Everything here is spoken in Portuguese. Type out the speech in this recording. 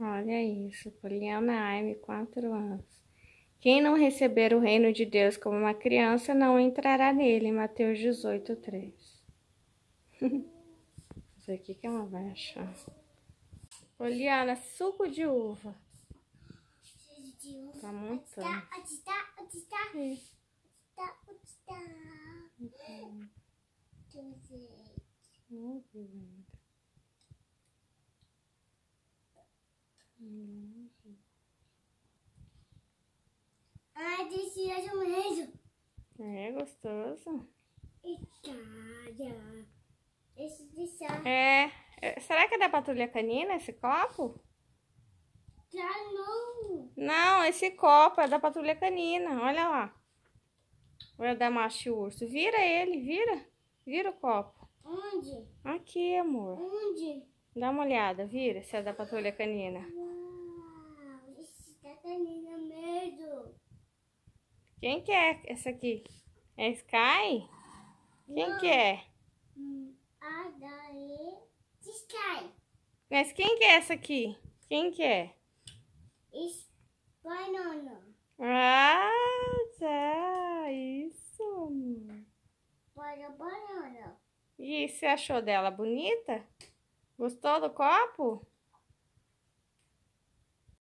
Olha isso, Poliana Aime, quatro anos. Quem não receber o reino de Deus como uma criança não entrará nele. Mateus 18, 3. Isso aqui que ela vai achar. Poliana, suco de uva. Tá montando. Onde está? Onde está? Isso. Onde está? Onde está? Não vi ainda. Não vi. Ai, desejo mesmo. É gostoso. Itália. Esse de É. é, Será que é da patrulha canina esse copo? Já não. Não, esse copo é da patrulha canina. Olha lá. Ou é da macho urso? Vira ele, vira. Vira o copo. Onde? Aqui, amor. Onde? Dá uma olhada, vira se é da patrulha canina. Uau, esse tá canina mesmo. Quem que é essa aqui? É Sky? Quem Não. que é? A daí. Sky. Mas quem que é essa aqui? Quem que é? Banana. Ah, tá. Isso, banana. E você achou dela bonita? Gostou do copo?